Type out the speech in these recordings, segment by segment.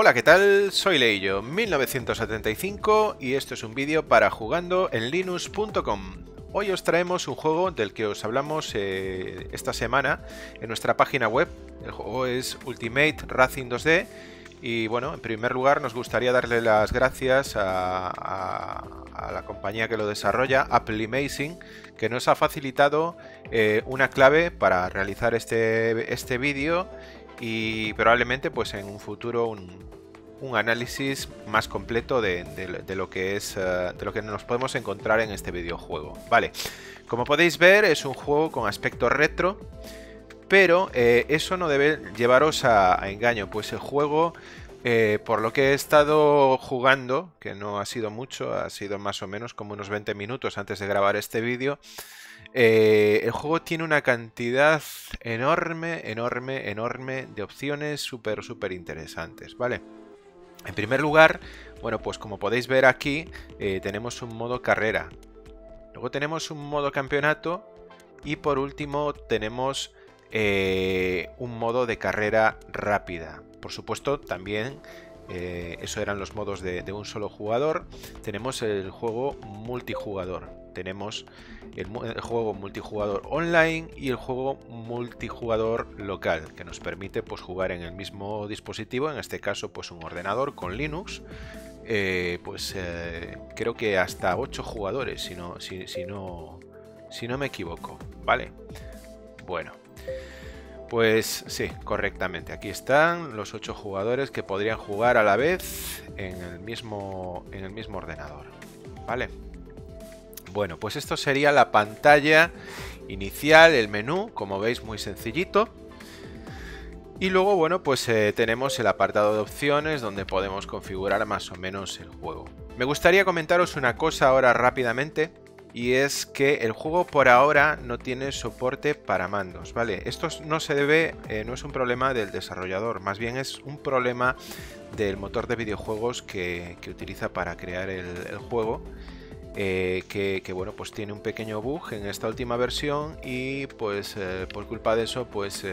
Hola, ¿qué tal? Soy Leillo, 1975 y esto es un vídeo para jugando en linux.com. Hoy os traemos un juego del que os hablamos eh, esta semana en nuestra página web. El juego es Ultimate Racing 2D y bueno, en primer lugar nos gustaría darle las gracias a, la compañía que lo desarrolla, Apple Amazing, que nos ha facilitado eh, una clave para realizar este, este vídeo y probablemente pues en un futuro un, un análisis más completo de, lo que es eh, de lo que nos podemos encontrar en este videojuego. Vale, como podéis ver es un juego con aspecto retro, pero eh, eso no debe llevaros a, engaño, pues el juego eh, por lo que he estado jugando, que no ha sido mucho, ha sido más o menos como unos 20 minutos antes de grabar este vídeo, el juego tiene una cantidad enorme, enorme, enorme de opciones súper, súper interesantes, ¿vale? En primer lugar, bueno, pues como podéis ver aquí, eh, tenemos un modo carrera. Luego tenemos un modo campeonato. Y por último tenemos eh, un modo de carrera rápida. Por supuesto, también eh, eso eran los modos de, un solo jugador. Tenemos el juego multijugador. Tenemos el, juego multijugador online y el juego multijugador local, que nos permite pues, jugar en el mismo dispositivo, en este caso pues un ordenador con Linux. Eh, pues eh, creo que hasta 8 jugadores, si no, si, no, si no me equivoco. ¿Vale? Bueno. Pues sí, correctamente. Aquí están los ocho jugadores que podrían jugar a la vez en el mismo, en el mismo ordenador. ¿Vale? Bueno, pues esto sería la pantalla inicial, el menú, como veis muy sencillito. Y luego, bueno, pues eh, tenemos el apartado de opciones donde podemos configurar más o menos el juego. Me gustaría comentaros una cosa ahora rápidamente y es que el juego por ahora no tiene soporte para mandos, ¿vale? Esto no se debe, eh, no es un problema del desarrollador, más bien es un problema del motor de videojuegos que, utiliza para crear el, juego. Eh, que, bueno pues tiene un pequeño bug en esta última versión y pues eh, por culpa de eso pues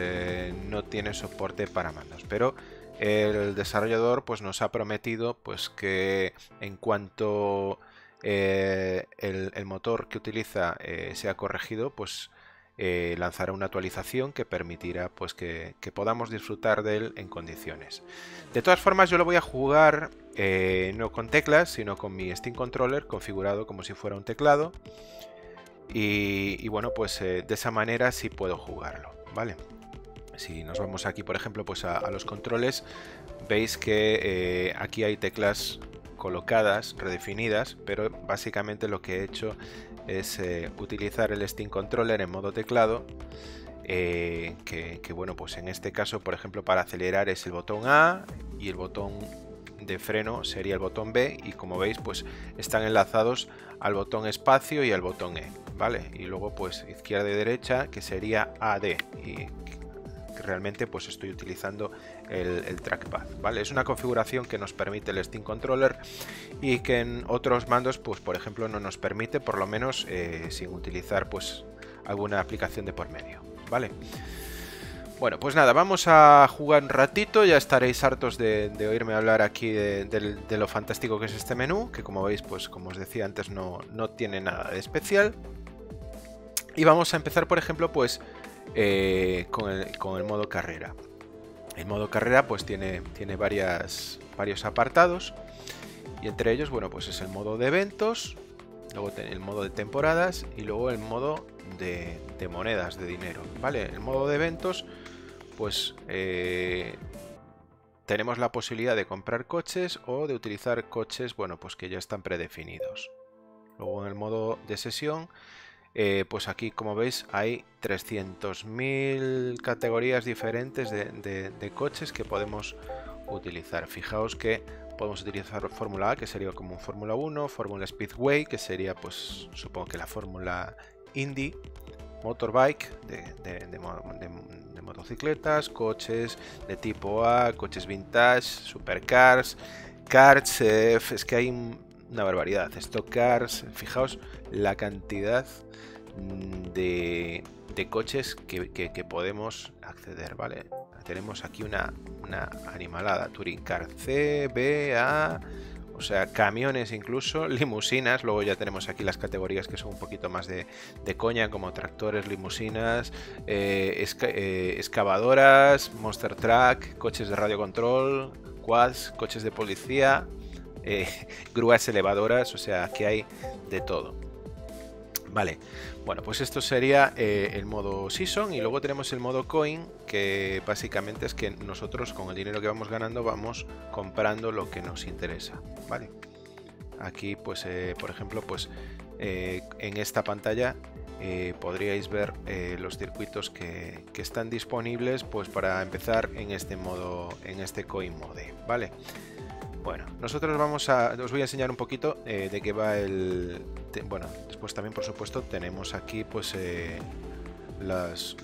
no tiene soporte para mandos. Pero el desarrollador pues nos ha prometido pues que en cuanto eh, el, motor que utiliza eh, sea corregido, pues eh, lanzará una actualización que permitirá pues que, podamos disfrutar de él en condiciones. De todas formas yo lo voy a jugar no con teclas, sino con mi Steam Controller configurado como si fuera un teclado. Y, bueno, pues de esa manera sí puedo jugarlo, ¿vale? Si nos vamos aquí, por ejemplo, pues a, los controles, veis que aquí hay teclas colocadas, redefinidas, pero básicamente lo que he hecho es eh, utilizar el Steam Controller en modo teclado, eh, que, bueno, pues en este caso, por ejemplo, para acelerar es el botón A y el botón de freno sería el botón B y como veis pues están enlazados al botón espacio y al botón E, ¿vale? Y luego pues izquierda y derecha que sería AD y realmente pues estoy utilizando el, trackpad, ¿vale? Es una configuración que nos permite el Steam Controller y que en otros mandos, pues por ejemplo, no nos permite, por lo menos eh, sin utilizar pues alguna aplicación de por medio, ¿vale? Bueno, pues nada, vamos a jugar un ratito, ya estaréis hartos de, oírme hablar aquí de, lo fantástico que es este menú, que como veis, pues como os decía antes, no, no tiene nada de especial. Y vamos a empezar, por ejemplo, pues eh, con, el, modo carrera. El modo carrera pues tiene, tiene varios apartados y entre ellos, bueno, pues es el modo de eventos, luego el modo de temporadas y luego el modo de, monedas de dinero, ¿vale? El modo de eventos, pues eh, tenemos la posibilidad de comprar coches o de utilizar coches, bueno, pues que ya están predefinidos. Luego en el modo de sesión eh, pues aquí como veis hay 300.000 categorías diferentes de, coches que podemos utilizar. Fijaos que podemos utilizar Fórmula A, que sería como Fórmula 1, Fórmula Speedway, que sería pues supongo que la Fórmula Indy, Motorbike, de, motocicletas, coches de tipo A, coches vintage, supercars, karts, es que hay una barbaridad, stock cars, fijaos la cantidad mm, de, coches que, podemos acceder, ¿vale? Tenemos aquí una, una animalada, Touring Car C, B, A, o sea, camiones incluso, limusinas, luego ya tenemos aquí las categorías que son un poquito más de, coña, como tractores, limusinas, eh, eh, excavadoras, monster truck, coches de radio control, quads, coches de policía, eh, grúas elevadoras, o sea, aquí hay de todo. Vale, bueno, pues esto sería eh, el modo Season y luego tenemos el modo Coin, que básicamente es que nosotros con el dinero que vamos ganando vamos comprando lo que nos interesa, ¿vale? Aquí, pues, eh, por ejemplo, pues en esta pantalla podríais ver los circuitos que, que, están disponibles pues para empezar en este modo en este coin mode vale bueno, nosotros vamos a... Os voy a enseñar un poquito eh, de qué va el... bueno, después también, por supuesto, tenemos aquí pues eh, los,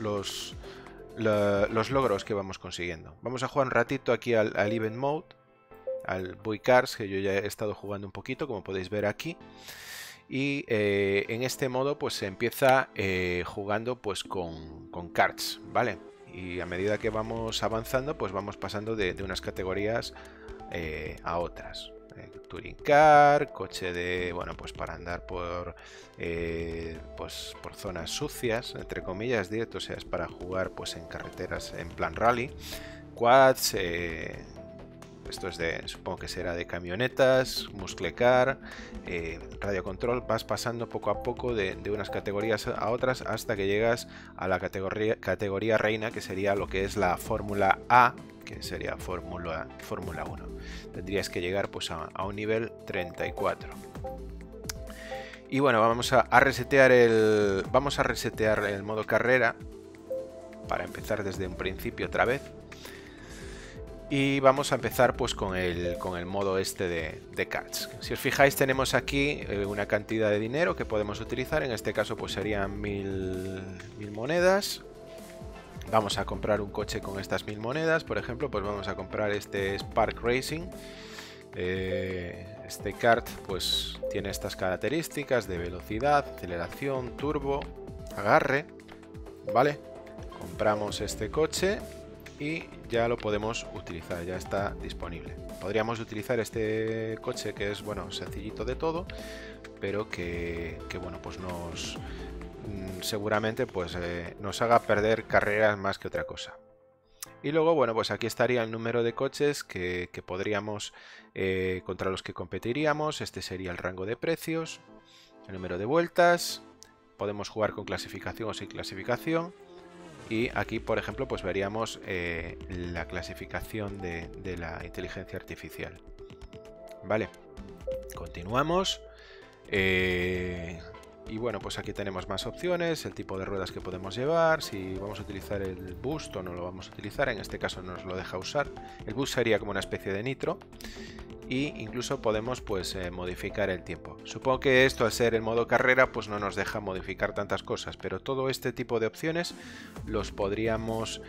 los logros que vamos consiguiendo. Vamos a jugar un ratito aquí al, Event Mode, al Boy Cars, que yo ya he estado jugando un poquito, como podéis ver aquí. Y eh, en este modo pues se empieza jugando pues con, con cards, ¿vale? Y a medida que vamos avanzando pues vamos pasando de unas categorías eh, a otras. Eh, touring car, coche de, bueno, pues para andar por, eh, pues por zonas sucias, entre comillas, directo, o sea, es para jugar pues en carreteras en plan rally, quads, esto es de, supongo que será de camionetas, muscle car, radio control, vas pasando poco a poco de, unas categorías a otras hasta que llegas a la categoría, categoría reina, que sería lo que es la Fórmula A, que sería Fórmula Fórmula 1. Tendrías que llegar pues a, un nivel 34. Y bueno, vamos a, resetear el vamos a resetear el modo carrera para empezar desde un principio otra vez. Y vamos a empezar pues con el, con el modo este de, de. Si os fijáis tenemos aquí eh, una cantidad de dinero que podemos utilizar. En este caso pues serían mil, mil monedas vamos a comprar un coche con estas mil monedas, por ejemplo, pues vamos a comprar este Spark Racing. Eh, este kart pues tiene estas características de velocidad, aceleración, turbo, agarre, ¿vale? Compramos este coche y ya lo podemos utilizar, ya está disponible. Podríamos utilizar este coche que es, bueno, sencillito de todo, pero que, que bueno, pues nos, Mm, seguramente pues eh, nos haga perder carreras más que otra cosa. Y luego, bueno, pues aquí estaría el número de coches que, podríamos, eh, contra los que competiríamos. Este sería el rango de precios, el número de vueltas. Podemos jugar con clasificación o sin clasificación. Y aquí, por ejemplo, pues veríamos eh, la clasificación de, la inteligencia artificial. Vale, continuamos. Y bueno, pues aquí tenemos más opciones, el tipo de ruedas que podemos llevar, si vamos a utilizar el boost o no lo vamos a utilizar, en este caso nos lo deja usar. El boost sería como una especie de nitro y incluso podemos pues eh, modificar el tiempo. Supongo que esto al ser el modo carrera pues no nos deja modificar tantas cosas, pero todo este tipo de opciones los podríamos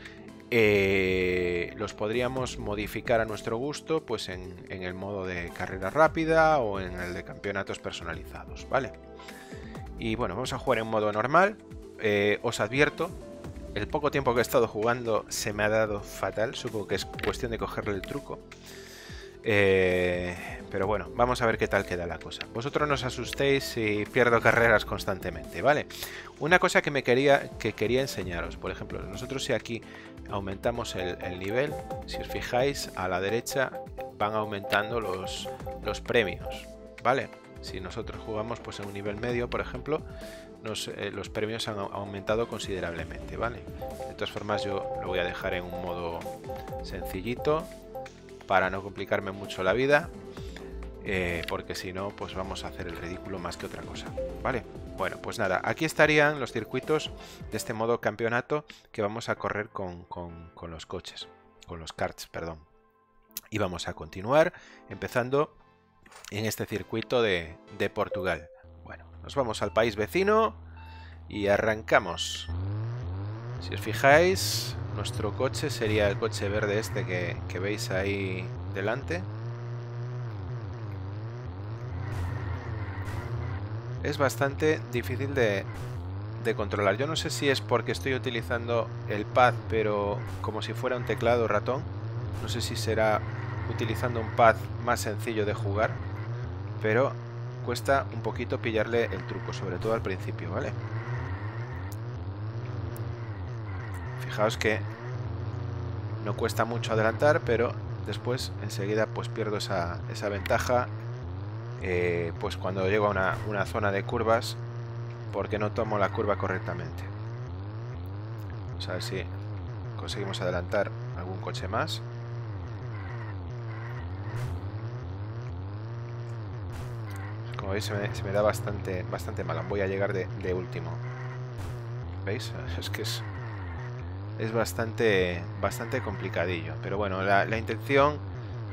eh, los podríamos modificar a nuestro gusto pues en, en, el modo de carrera rápida o en el de campeonatos personalizados, ¿vale? Y bueno, vamos a jugar en modo normal. Eh, os advierto, el poco tiempo que he estado jugando se me ha dado fatal. Supongo que es cuestión de cogerle el truco. Eh, pero bueno, vamos a ver qué tal queda la cosa. Vosotros no os asustéis si pierdo carreras constantemente, ¿vale? Una cosa que me quería, que quería enseñaros, por ejemplo, nosotros si aquí aumentamos el, nivel, si os fijáis a la derecha van aumentando los, los premios, ¿vale? Si nosotros jugamos pues en un nivel medio, por ejemplo, eh, los premios han aumentado considerablemente, ¿vale? De todas formas yo lo voy a dejar en un modo sencillito para no complicarme mucho la vida, eh, porque si no, pues vamos a hacer el ridículo más que otra cosa, ¿vale? Bueno, pues nada, aquí estarían los circuitos de este modo campeonato que vamos a correr con, con los coches, con los karts, perdón. Y vamos a continuar empezando en este circuito de, Portugal. Bueno, nos vamos al país vecino y arrancamos. Si os fijáis, nuestro coche sería el coche verde este que, veis ahí delante. Es bastante difícil de, de controlar. Yo no sé si es porque estoy utilizando el pad, pero como si fuera un teclado ratón. No sé si será utilizando un pad más sencillo de jugar, pero cuesta un poquito pillarle el truco, sobre todo al principio, ¿vale? Fijaos que no cuesta mucho adelantar, pero después enseguida pues pierdo esa, esa ventaja eh, pues cuando llego a una, una zona de curvas porque no tomo la curva correctamente. Vamos a ver si conseguimos adelantar algún coche más. Como veis se me, da bastante, bastante mal. Voy a llegar de, último. ¿Veis? Es que es, es bastante, bastante complicadillo. Pero bueno, la, intención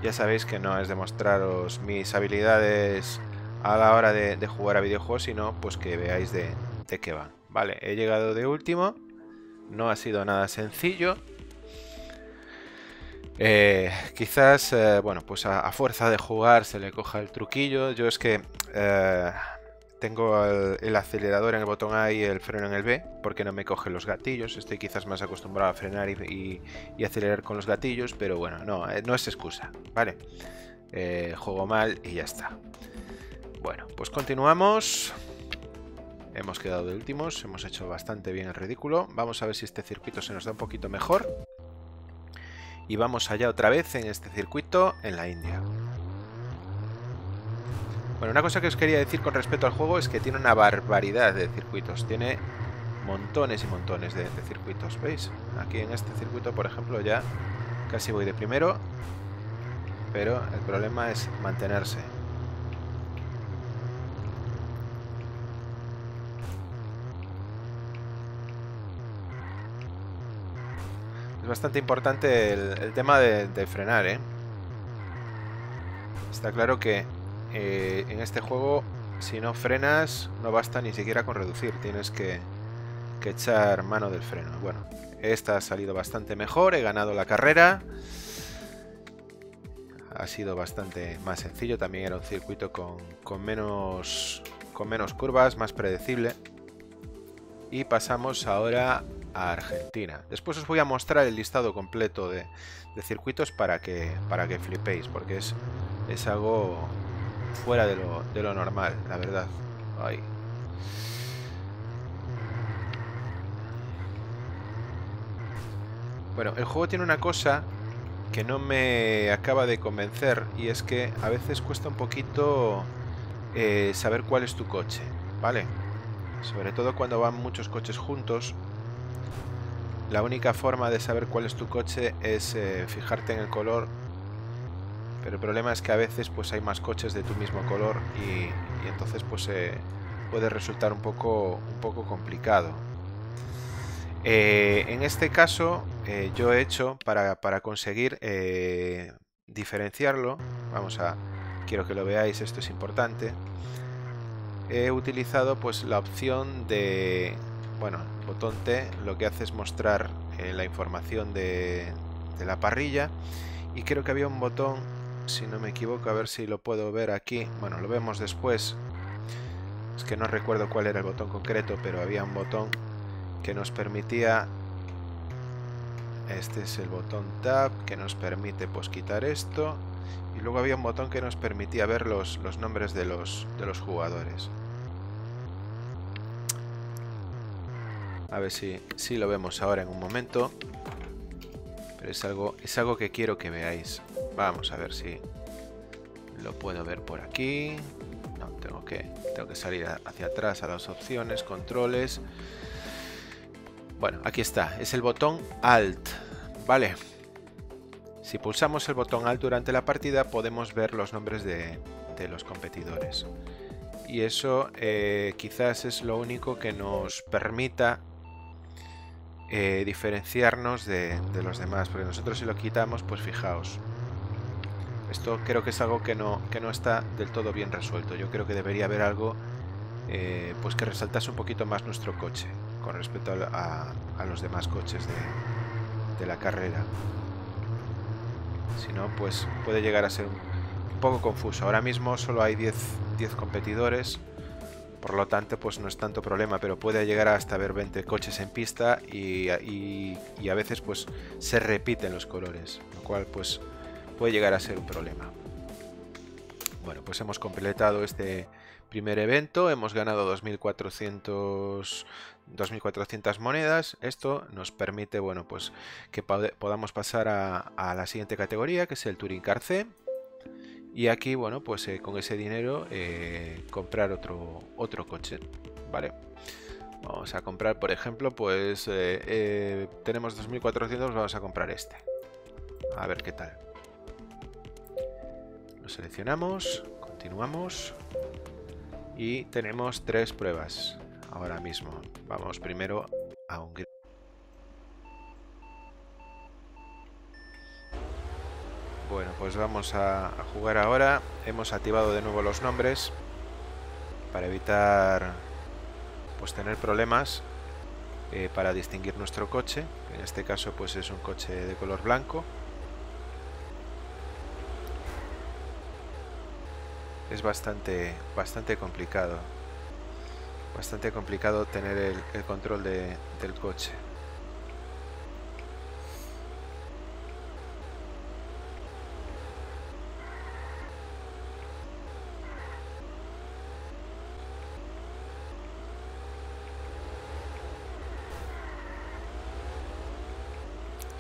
ya sabéis que no es demostraros mis habilidades a la hora de, jugar a videojuegos, sino pues que veáis de, de qué va. Vale, he llegado de último. No ha sido nada sencillo. Eh, quizás, eh, bueno, pues a, fuerza de jugar se le coja el truquillo. Yo es que eh, tengo el, acelerador en el botón A y el freno en el B, porque no me coge los gatillos. Estoy quizás más acostumbrado a frenar y, acelerar con los gatillos, pero bueno, no, no es excusa, ¿vale? juego mal y ya está. Bueno, pues continuamos. Hemos quedado de últimos, hemos hecho bastante bien el ridículo. Vamos a ver si este circuito se nos da un poquito mejor. Y vamos allá otra vez en este circuito en la India. Bueno, una cosa que os quería decir con respecto al juego es que tiene una barbaridad de circuitos. Tiene montones y montones de, circuitos, ¿veis? Aquí en este circuito, por ejemplo, ya casi voy de primero. Pero el problema es mantenerse. bastante importante el, tema de, frenar, ¿eh? Está claro que eh, en este juego, si no frenas, no basta ni siquiera con reducir. Tienes que, echar mano del freno. Bueno, esta ha salido bastante mejor. He ganado la carrera. Ha sido bastante más sencillo. También era un circuito con, menos, con menos curvas, más predecible. Y pasamos ahora Argentina. Después os voy a mostrar el listado completo de, circuitos para que, flipéis, porque es algo fuera de lo, normal, la verdad. Bueno, el juego tiene una cosa que no me acaba de convencer y es que a veces cuesta un poquito eh, saber cuál es tu coche, ¿vale? Sobre todo cuando van muchos coches juntos la única forma de saber cuál es tu coche es eh, fijarte en el color, pero el problema es que a veces pues hay más coches de tu mismo color y, entonces pues eh, puede resultar un poco, un poco complicado. Eh, en este caso yo he hecho para, para conseguir diferenciarlo, vamos a, quiero que lo veáis, esto es importante, he utilizado pues la opción de bueno, botón T lo que hace es mostrar eh, la información de, la parrilla y creo que había un botón, si no me equivoco, a ver si lo puedo ver aquí, bueno, lo vemos después, es que no recuerdo cuál era el botón concreto, pero había un botón que nos permitía, este es el botón Tab, que nos permite pues quitar esto, y luego había un botón que nos permitía ver los, los nombres de los, de los jugadores. A ver si, si lo vemos ahora en un momento. Pero es algo, es algo que quiero que veáis. Vamos a ver si lo puedo ver por aquí. No, tengo que, tengo que salir hacia atrás a las opciones, controles. Bueno, aquí está. Es el botón Alt. Vale. Si pulsamos el botón Alt durante la partida podemos ver los nombres de, los competidores. Y eso eh, quizás es lo único que nos permita eh, diferenciarnos de, los demás, porque nosotros si lo quitamos, pues fijaos. Esto creo que es algo que no, que no está del todo bien resuelto. Yo creo que debería haber algo eh, pues que resaltase un poquito más nuestro coche con respecto a, los demás coches de, la carrera. Si no, pues puede llegar a ser un, poco confuso. Ahora mismo solo hay 10 competidores, Por lo tanto, pues no es tanto problema, pero puede llegar hasta ver 20 coches en pista y, y a veces pues se repiten los colores, lo cual pues puede llegar a ser un problema. Bueno, pues hemos completado este primer evento, hemos ganado 2400 2400 monedas. Esto nos permite, bueno, pues que podamos pasar a, la siguiente categoría, que es el Touring Car C. Y aquí, bueno, pues eh, con ese dinero eh, comprar otro, otro coche, ¿vale? Vamos a comprar, por ejemplo, pues eh, tenemos 2400, vamos a comprar este. A ver qué tal. Seleccionamos, continuamos. Y tenemos tres pruebas ahora mismo. Vamos primero a Hungría. Bueno, pues vamos a, jugar ahora. Hemos activado de nuevo los nombres para evitar pues tener problemas eh, para distinguir nuestro coche. En este caso pues es un coche de color blanco. Es bastante, bastante complicado bastante complicado tener el, control del coche.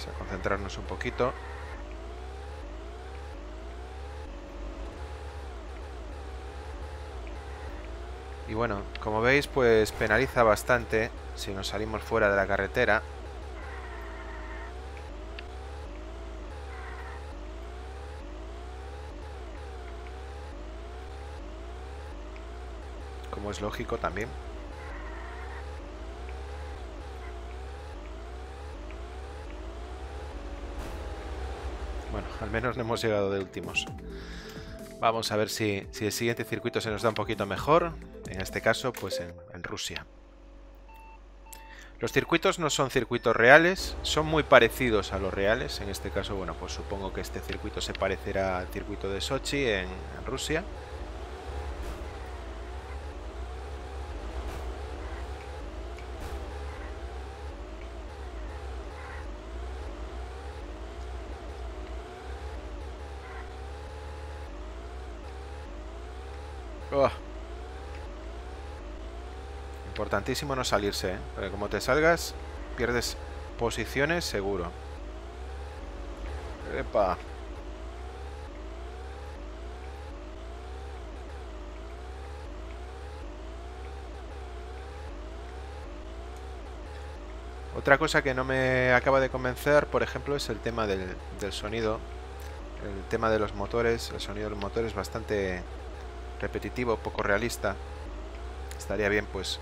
A concentrarnos un poquito. Bueno, como veis, pues penaliza bastante si nos salimos fuera de la carretera. Como es lógico también. Bueno, al menos no hemos llegado de últimos. Vamos a ver si, si el siguiente circuito se nos da un poquito mejor en este caso pues en, Rusia. Los circuitos no son circuitos reales, son muy parecidos a los reales. En este caso, bueno, pues supongo que este circuito se parecerá al circuito de Sochi en, en Rusia. Oh. No salirse, ¿eh? Como te salgas, pierdes posiciones seguro. Epa. Otra cosa que no me acaba de convencer, por ejemplo, es el tema del, del, sonido. El tema de los motores. El sonido de los motores bastante repetitivo, poco realista. Estaría bien, pues,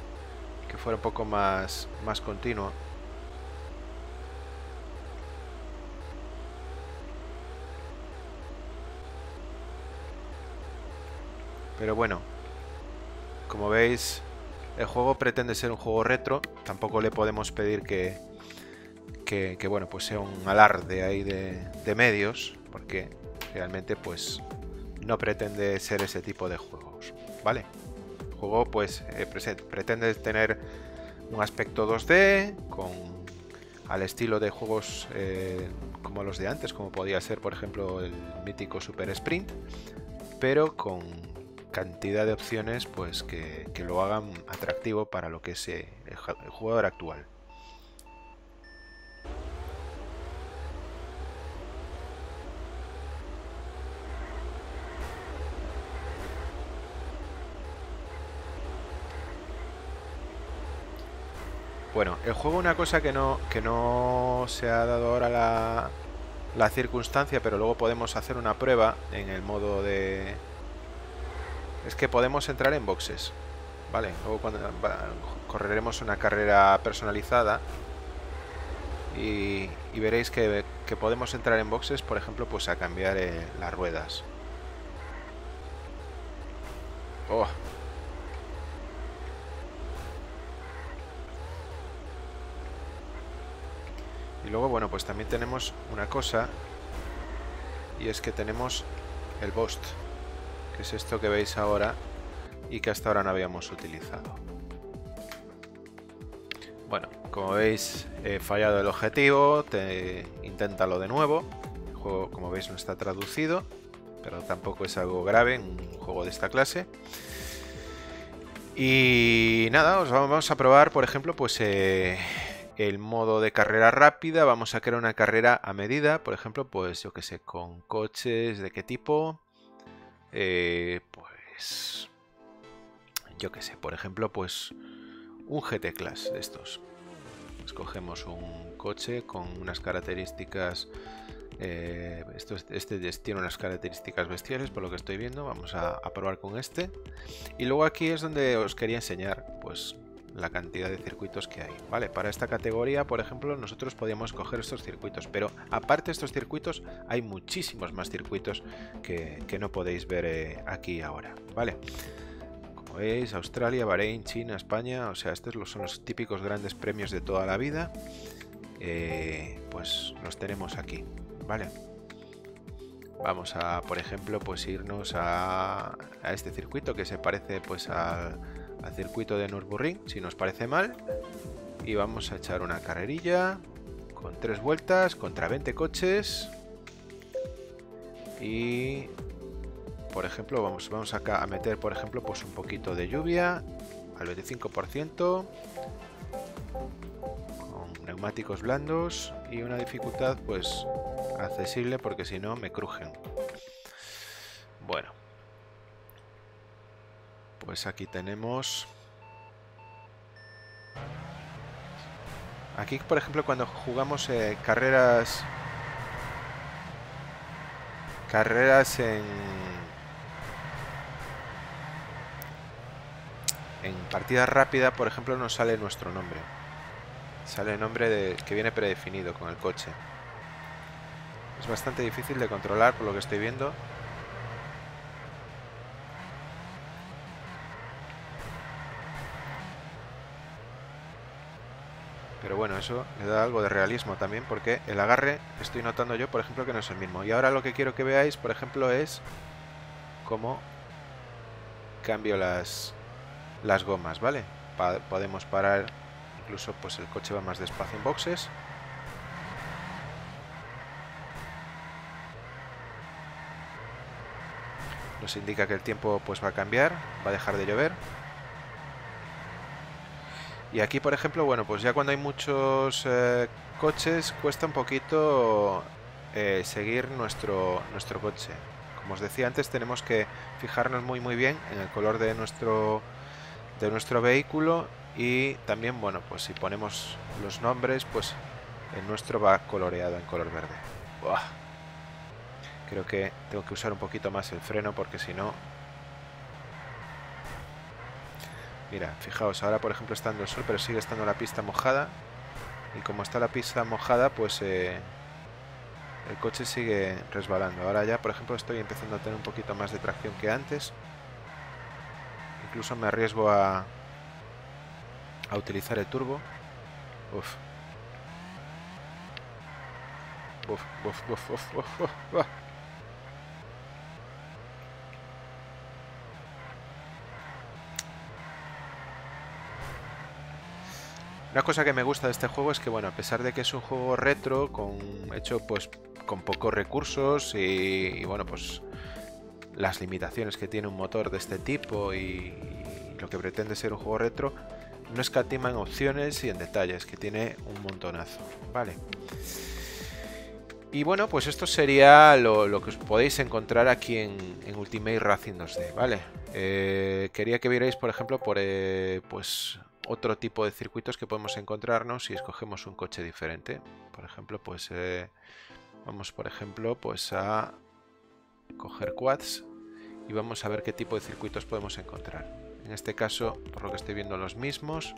que fuera un poco más, más continuo. Pero bueno, como veis, el juego pretende ser un juego retro. Tampoco le podemos pedir que, que, bueno, pues sea un alarde ahí de, de, medios, porque realmente pues no pretende ser ese tipo de juegos, ¿vale? Juego pues eh, pretende tener un aspecto 2D con al estilo de juegos eh, como los de antes, como podía ser por ejemplo el mítico Super Sprint, pero con cantidad de opciones pues que, que lo hagan atractivo para lo que es eh, el jugador actual. Bueno, el juego una cosa que no, que no se ha dado ahora la, la circunstancia, pero luego podemos hacer una prueba en el modo de... Es que podemos entrar en boxes, ¿vale? Luego cuando correremos una carrera personalizada y, veréis que, podemos entrar en boxes, por ejemplo, pues a cambiar eh, las ruedas. Oh, Y luego, bueno, pues también tenemos una cosa. Y es que tenemos el Bost. Que es esto que veis ahora. y que hasta ahora no habíamos utilizado. Bueno, como veis he fallado el objetivo, te, inténtalo de nuevo. El juego, como veis, no está traducido, pero tampoco es algo grave en un juego de esta clase. Y nada, os vamos a probar, por ejemplo, pues eh, el modo de carrera rápida. Vamos a crear una carrera a medida, por ejemplo, pues yo que sé, con coches de qué tipo. Eh, pues yo que sé, por ejemplo, pues un GT Class de estos. Escogemos un coche con unas características... Eh, esto, este tiene unas características bestiales por lo que estoy viendo. Vamos a, probar con este. Y luego aquí es donde os quería enseñar pues la cantidad de circuitos que hay. Vale, para esta categoría, por ejemplo, nosotros podíamos coger estos circuitos, pero aparte de estos circuitos, hay muchísimos más circuitos que, no podéis ver eh, aquí ahora. Vale veis, Australia, Bahrein, China, España, o sea, estos son los típicos grandes premios de toda la vida. Eh, pues los tenemos aquí, ¿vale? Vamos a, por ejemplo, pues irnos a, este circuito que se parece pues al, circuito de Nürburgring, si nos parece mal. Y vamos a echar una carrerilla con tres vueltas contra 20 coches. Y por ejemplo, vamos, vamos acá a meter, por ejemplo, pues un poquito de lluvia al 25%, con neumáticos blandos y una dificultad pues accesible porque si no me crujen. Bueno, pues aquí tenemos... Aquí, por ejemplo, cuando jugamos eh, carreras... Carreras en en partida rápida, por ejemplo, nos sale nuestro nombre. Sale el nombre de, que viene predefinido con el coche. Es bastante difícil de controlar por lo que estoy viendo. Pero bueno, eso le da algo de realismo también porque el agarre estoy notando yo, por ejemplo, que no es el mismo. Y ahora lo que quiero que veáis, por ejemplo, es cómo cambio las, las gomas, ¿vale? podemos parar, incluso pues el coche va más despacio en boxes. Nos indica que el tiempo pues va a cambiar, va a dejar de llover. Y aquí, por ejemplo, bueno, pues ya cuando hay muchos eh, coches cuesta un poquito eh, seguir nuestro, nuestro coche. Como os decía antes, tenemos que fijarnos muy muy bien en el color de nuestro de nuestro vehículo y también, bueno, pues si ponemos los nombres, pues el nuestro va coloreado en color verde. Creo que tengo que usar un poquito más el freno porque si no... Mira, fijaos, ahora por ejemplo está el sol, pero sigue estando la pista mojada. Y como está la pista mojada, pues eh, el coche sigue resbalando. Ahora ya, por ejemplo, estoy empezando a tener un poquito más de tracción que antes. Incluso me arriesgo a, a utilizar el turbo. Uf. Uf, uf, uf, uf, uf, Una cosa que me gusta de este juego es que, bueno, a pesar de que es un juego retro, con hecho pues con pocos recursos y bueno, pues las limitaciones que tiene un motor de este tipo y, lo que pretende ser un juego retro, no escatima en opciones y en detalles, que tiene un montonazo. Vale. Y bueno, pues esto sería lo, que os podéis encontrar aquí en, Ultimate Racing 2D, ¿vale? Eh, quería que vierais, por ejemplo, por eh, pues otro tipo de circuitos que podemos encontrarnos si escogemos un coche diferente. Por ejemplo, pues eh, vamos, por ejemplo, pues a coger quads y vamos a ver qué tipo de circuitos podemos encontrar. En este caso, por lo que estoy viendo, los mismos,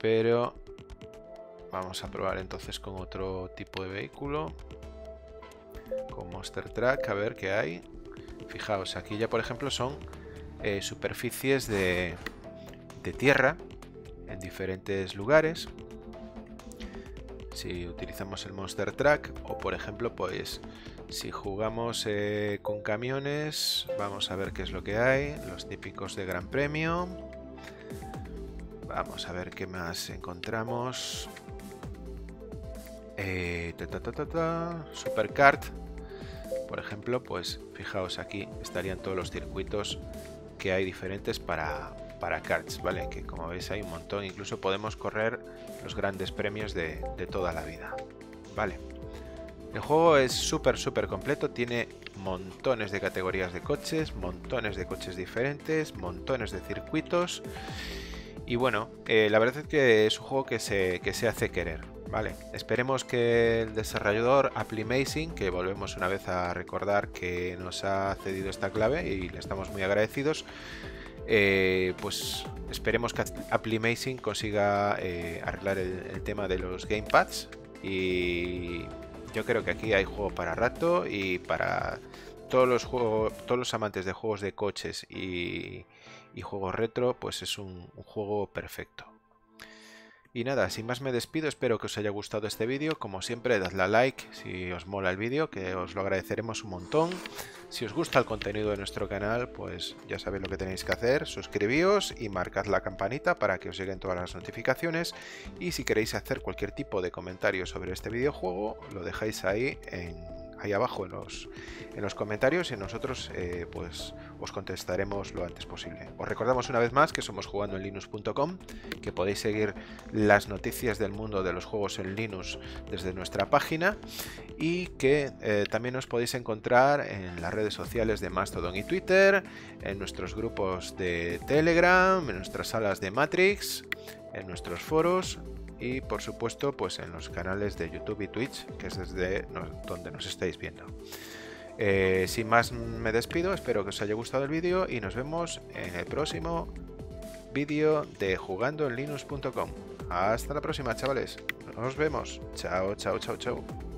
pero vamos a probar entonces con otro tipo de vehículo, con Monster Truck, a ver qué hay. Fijaos, aquí ya por ejemplo son eh, superficies de, de tierra en diferentes lugares. Si utilizamos el Monster Truck o por ejemplo pues Si jugamos eh, con camiones, vamos a ver qué es lo que hay. Los típicos de Gran Premio. Vamos a ver qué más encontramos. Eh, Supercart, por ejemplo, pues fijaos aquí estarían todos los circuitos que hay diferentes para, para karts, ¿vale? Que como veis hay un montón, incluso podemos correr los grandes premios de, toda la vida, ¿vale? El juego es súper, súper completo, tiene montones de categorías de coches, montones de coches diferentes, montones de circuitos. Y bueno, eh, la verdad es que es un juego que se, que se hace querer, Vale, esperemos que el desarrollador Applimazing, que volvemos una vez a recordar que nos ha cedido esta clave y le estamos muy agradecidos, eh, pues esperemos que Applimazing consiga eh, arreglar el, tema de los gamepads y yo creo que aquí hay juego para rato y para todos los juegos, todos los amantes de juegos de coches y, juegos retro, pues es un juego perfecto. Y nada, sin más me despido, espero que os haya gustado este vídeo, como siempre dadle a like si os mola el vídeo, que os lo agradeceremos un montón. Si os gusta el contenido de nuestro canal, pues ya sabéis lo que tenéis que hacer, suscribíos y marcad la campanita para que os lleguen todas las notificaciones. Y si queréis hacer cualquier tipo de comentario sobre este videojuego, lo dejáis ahí en ahí abajo en los, en los comentarios y nosotros eh, pues os contestaremos lo antes posible. Os recordamos una vez más que somos jugando en linux.com, que podéis seguir las noticias del mundo de los juegos en Linux desde nuestra página y que eh, también os podéis encontrar en las redes sociales de Mastodon y Twitter, en nuestros grupos de Telegram, en nuestras salas de Matrix, en nuestros foros y por supuesto pues en los canales de YouTube y Twitch, que es desde donde nos estáis viendo. Eh, sin más me despido, espero que os haya gustado el vídeo y nos vemos en el próximo vídeo de jugando en linux.com. Hasta la próxima chavales, nos vemos, chao, chao, chao, chao.